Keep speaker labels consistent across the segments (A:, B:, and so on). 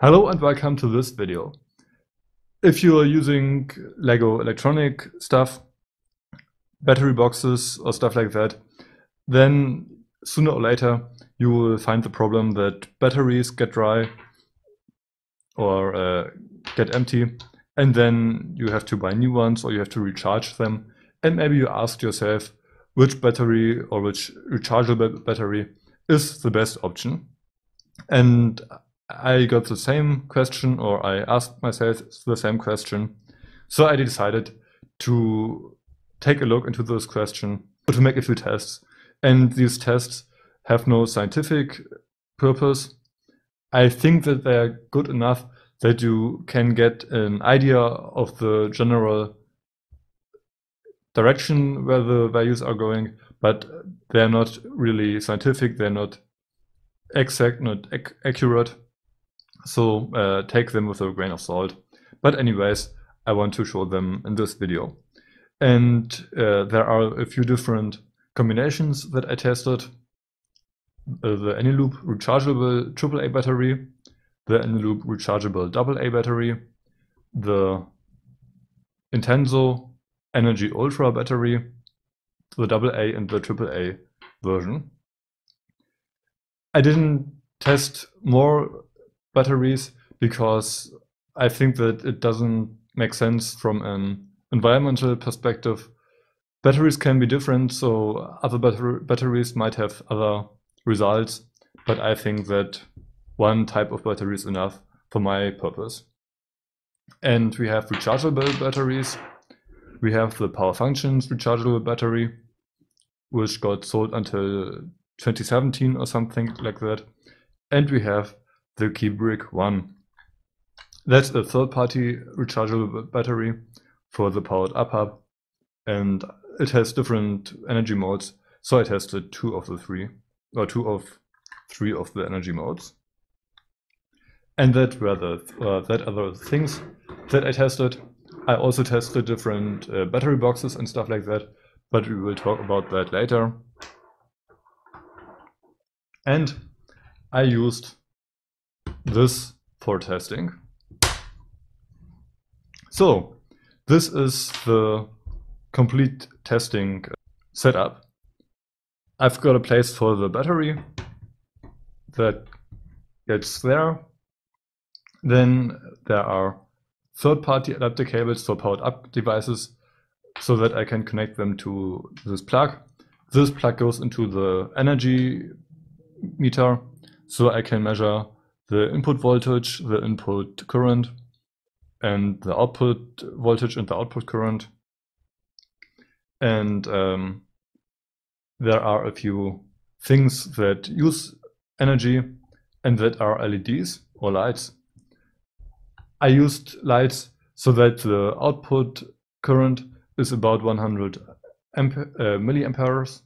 A: Hello and welcome to this video. If you are using Lego electronic stuff, battery boxes or stuff like that, then sooner or later you will find the problem that batteries get dry or uh, get empty and then you have to buy new ones or you have to recharge them and maybe you ask yourself which battery or which rechargeable battery is the best option. And I got the same question, or I asked myself the same question. So I decided to take a look into this question, to make a few tests. And these tests have no scientific purpose. I think that they are good enough that you can get an idea of the general direction where the values are going, but they're not really scientific, they're not exact, not ac accurate. So uh, take them with a grain of salt. But anyways, I want to show them in this video. And uh, there are a few different combinations that I tested. Uh, the Eneloop rechargeable AAA battery, the Eneloop rechargeable AA battery, the Intenso Energy Ultra battery, the AA and the AAA version. I didn't test more batteries because I think that it doesn't make sense from an environmental perspective. Batteries can be different, so other batter batteries might have other results, but I think that one type of battery is enough for my purpose. And we have rechargeable batteries. We have the Power Functions rechargeable battery, which got sold until 2017 or something like that. And we have the Keybrick One. That's a third-party rechargeable battery for the powered up hub, and it has different energy modes. So I tested two of the three, or two of three of the energy modes. And that were the uh, that other things that I tested. I also tested different uh, battery boxes and stuff like that, but we will talk about that later. And I used this for testing. So this is the complete testing setup. I've got a place for the battery that gets there. Then there are third-party adapter cables for powered up devices so that I can connect them to this plug. This plug goes into the energy meter so I can measure the input voltage, the input current, and the output voltage and the output current. And um, there are a few things that use energy and that are LEDs or lights. I used lights so that the output current is about 100 amp uh, milliamperes.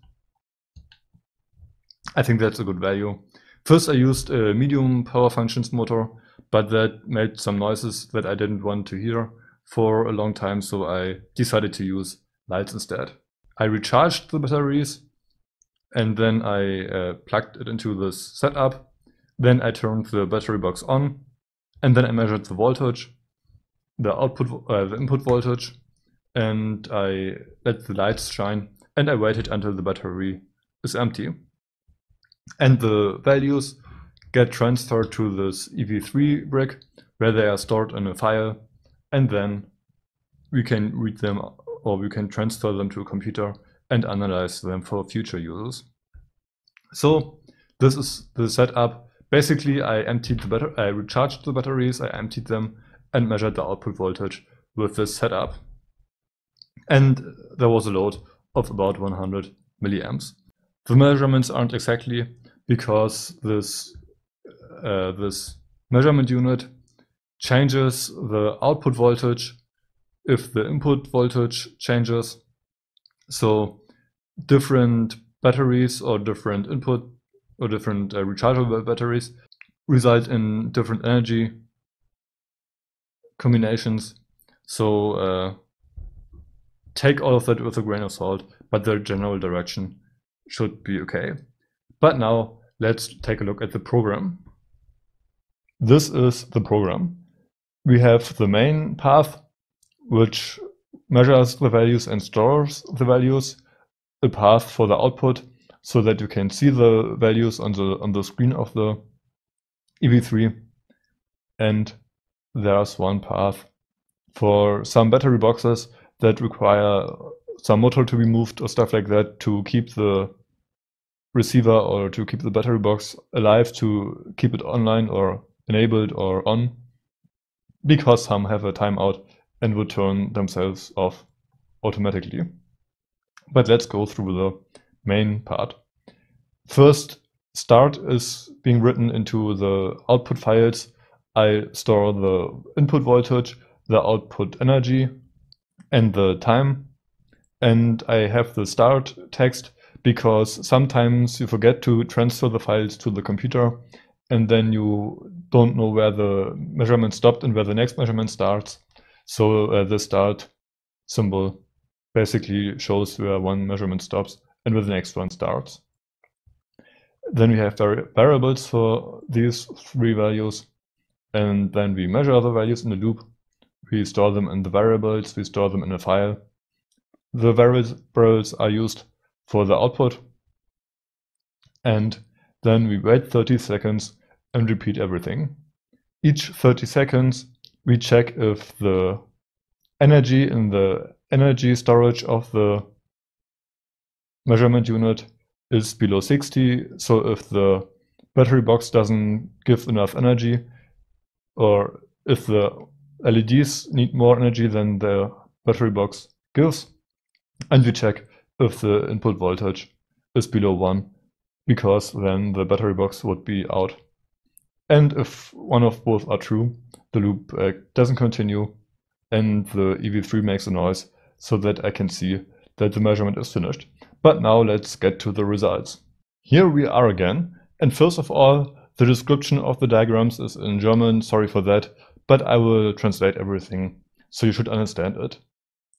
A: I think that's a good value. First I used a medium power functions motor, but that made some noises that I didn't want to hear for a long time, so I decided to use lights instead. I recharged the batteries and then I uh, plugged it into this setup. Then I turned the battery box on and then I measured the voltage, the output, uh, the input voltage, and I let the lights shine and I waited until the battery is empty and the values get transferred to this EV3 brick where they are stored in a file and then we can read them or we can transfer them to a computer and analyze them for future uses. So this is the setup. Basically, I emptied the battery, I recharged the batteries, I emptied them and measured the output voltage with this setup. And there was a load of about 100 milliamps. The measurements aren't exactly because this uh, this measurement unit changes the output voltage if the input voltage changes. So different batteries or different input or different uh, rechargeable batteries result in different energy combinations. So uh, take all of that with a grain of salt, but the general direction should be okay. But now let's take a look at the program. this is the program. We have the main path, which measures the values and stores the values, a path for the output so that you can see the values on the on the screen of the EV3 and there's one path for some battery boxes that require some motor to be moved or stuff like that to keep the receiver or to keep the battery box alive to keep it online or enabled or on because some have a timeout and would turn themselves off automatically. But let's go through the main part. First, start is being written into the output files. I store the input voltage, the output energy, and the time. And I have the start text because sometimes you forget to transfer the files to the computer and then you don't know where the measurement stopped and where the next measurement starts. So uh, the start symbol basically shows where one measurement stops and where the next one starts. Then we have vari variables for these three values and then we measure the values in the loop. We store them in the variables, we store them in a file. The variables are used for the output. And then we wait 30 seconds and repeat everything. Each 30 seconds, we check if the energy in the energy storage of the measurement unit is below 60. So if the battery box doesn't give enough energy, or if the LEDs need more energy than the battery box gives, and we check if the input voltage is below 1 because then the battery box would be out. And if one of both are true, the loop uh, doesn't continue and the EV3 makes a noise so that I can see that the measurement is finished. But now let's get to the results. Here we are again. And first of all, the description of the diagrams is in German, sorry for that, but I will translate everything so you should understand it.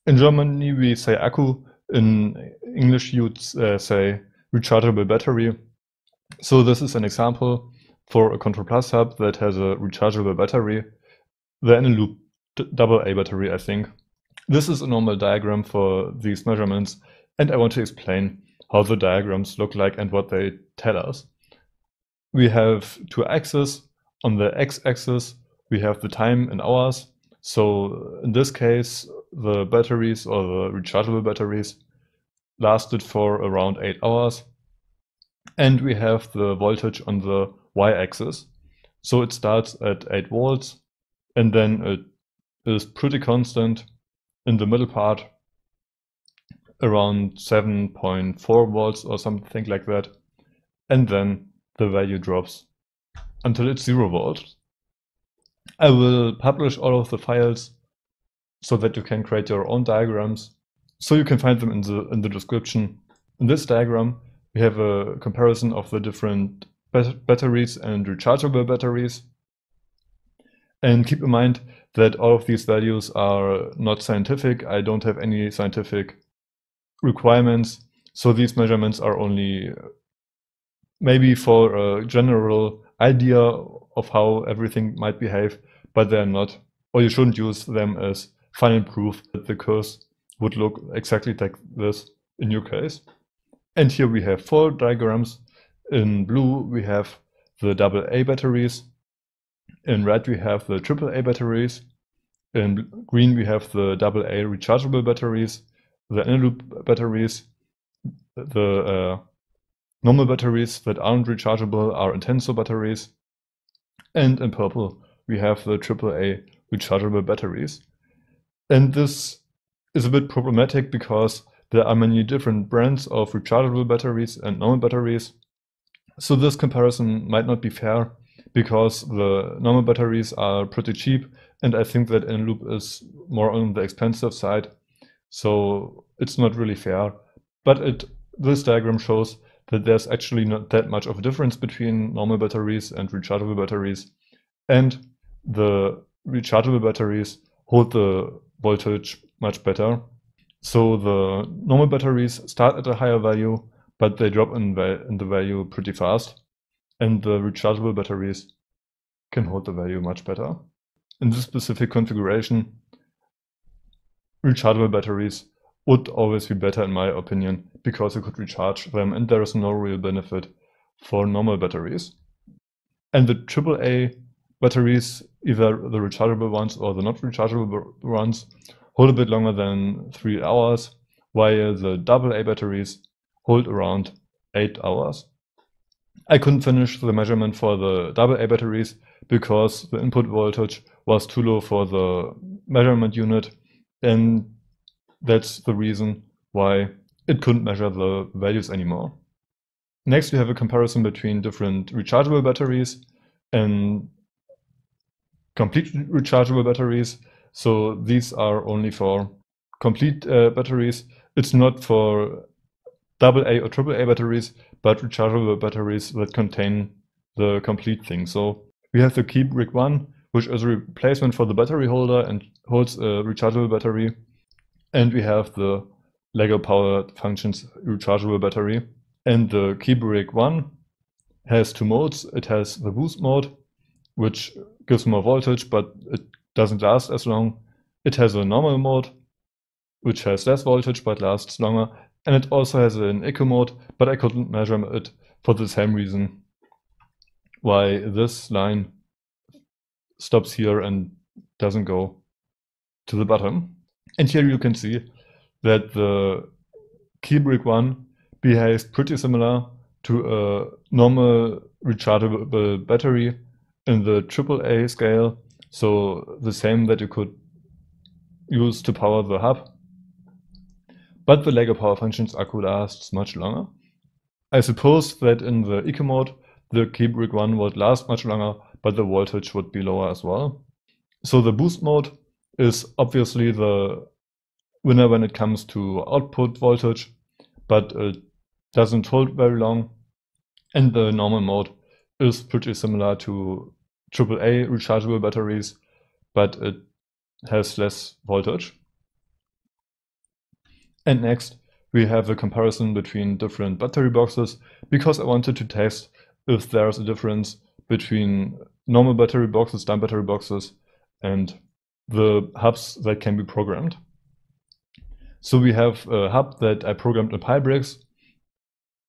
A: In Germany we say Akku, in English you'd uh, say rechargeable battery. So this is an example for a Control Plus hub that has a rechargeable battery. The Eneloop AA battery, I think. This is a normal diagram for these measurements, and I want to explain how the diagrams look like and what they tell us. We have two axes. On the x-axis, we have the time in hours. So in this case, the batteries or the rechargeable batteries lasted for around 8 hours. And we have the voltage on the y-axis. So it starts at 8 volts and then it is pretty constant in the middle part around 7.4 volts or something like that. And then the value drops until it's 0 volts. I will publish all of the files so that you can create your own diagrams. So you can find them in the, in the description. In this diagram, we have a comparison of the different batteries and rechargeable batteries. And keep in mind that all of these values are not scientific. I don't have any scientific requirements. So these measurements are only maybe for a general idea of how everything might behave, but they're not, or you shouldn't use them as final proof that the curve would look exactly like this in your case. And here we have four diagrams. In blue, we have the AA batteries. In red, we have the AAA batteries. In green, we have the AA rechargeable batteries, the loop batteries, the uh, normal batteries that aren't rechargeable are Intenso batteries. And in purple, we have the AAA rechargeable batteries. And this is a bit problematic because there are many different brands of rechargeable batteries and normal batteries. So this comparison might not be fair because the normal batteries are pretty cheap and I think that Eneloop is more on the expensive side. So it's not really fair. But it this diagram shows that there's actually not that much of a difference between normal batteries and rechargeable batteries. And the rechargeable batteries hold the voltage much better so the normal batteries start at a higher value, but they drop in, in the value pretty fast. And the rechargeable batteries can hold the value much better. In this specific configuration, rechargeable batteries would always be better in my opinion because you could recharge them and there is no real benefit for normal batteries. And the AAA batteries, either the rechargeable ones or the not rechargeable ones, hold a bit longer than three hours, while the AA batteries hold around eight hours. I couldn't finish the measurement for the AA batteries because the input voltage was too low for the measurement unit and that's the reason why it couldn't measure the values anymore. Next, we have a comparison between different rechargeable batteries and complete rechargeable batteries. So these are only for complete uh, batteries. It's not for double A AA or AAA batteries, but rechargeable batteries that contain the complete thing. So we have the KeyBrick 1, which is a replacement for the battery holder and holds a rechargeable battery. And we have the Lego Power Functions rechargeable battery. And the KeyBrick 1 has two modes. It has the boost mode, which gives more voltage, but it doesn't last as long. It has a normal mode, which has less voltage but lasts longer. And it also has an eco mode, but I couldn't measure it for the same reason why this line stops here and doesn't go to the bottom. And here you can see that the KeyBrick one behaves pretty similar to a normal rechargeable battery in the AAA scale. So the same that you could use to power the hub. But the Lego Power Functions Akku lasts much longer. I suppose that in the eco mode, the KeyBrick one would last much longer, but the voltage would be lower as well. So the boost mode is obviously the winner when it comes to output voltage, but it doesn't hold very long. And the normal mode is pretty similar to AAA rechargeable batteries, but it has less voltage. And next, we have a comparison between different battery boxes because I wanted to test if there's a difference between normal battery boxes, dumb battery boxes, and the hubs that can be programmed. So we have a hub that I programmed in Pybricks.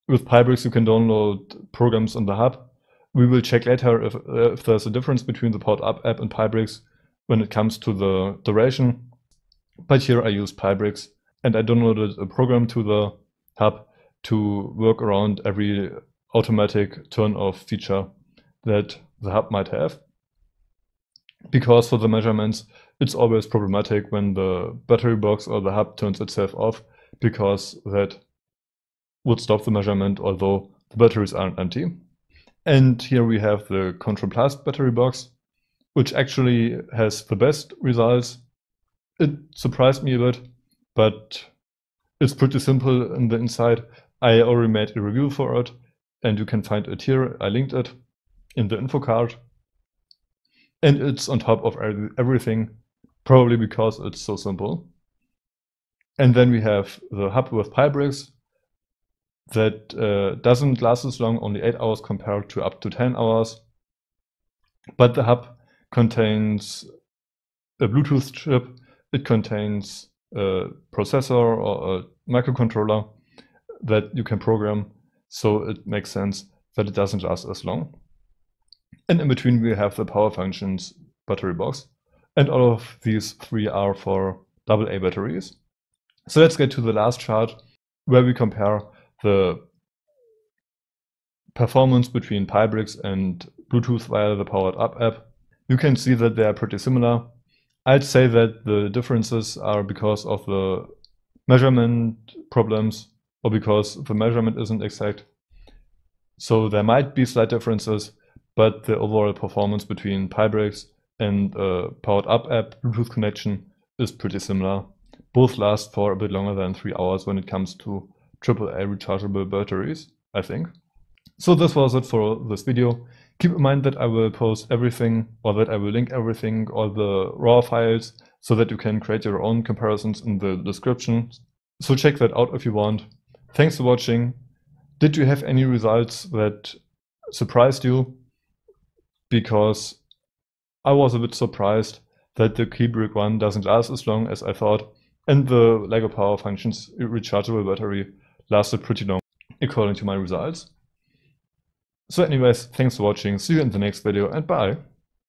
A: With Pybricks, you can download programs on the hub. We will check later if, uh, if there's a difference between the Powered Up app and Pybricks when it comes to the duration. But here I use Pybricks and I downloaded a program to the hub to work around every automatic turn off feature that the hub might have. Because for the measurements, it's always problematic when the battery box or the hub turns itself off because that would stop the measurement although the batteries aren't empty. And here we have the Control Plus battery box, which actually has the best results. It surprised me a bit, but it's pretty simple in the inside. I already made a review for it and you can find it here. I linked it in the info card. And it's on top of everything, probably because it's so simple. And then we have the hub with Pybricks that uh, doesn't last as long, only 8 hours compared to up to 10 hours. But the hub contains a Bluetooth chip, it contains a processor or a microcontroller that you can program so it makes sense that it doesn't last as long. And in between we have the power functions battery box. And all of these three are for AA batteries. So let's get to the last chart where we compare the performance between Pybricks and Bluetooth via the Powered Up app. You can see that they are pretty similar. I'd say that the differences are because of the measurement problems or because the measurement isn't exact. So there might be slight differences, but the overall performance between Pybricks and a powered up app Bluetooth connection is pretty similar. Both last for a bit longer than three hours when it comes to AAA rechargeable batteries, I think. So this was it for this video. Keep in mind that I will post everything or that I will link everything, all the raw files, so that you can create your own comparisons in the description. So check that out if you want. Thanks for watching. Did you have any results that surprised you? Because I was a bit surprised that the Keybrick one doesn't last as long as I thought, and the LEGO Power Functions rechargeable battery lasted pretty long according to my results. So anyways, thanks for watching, see you in the next video and bye!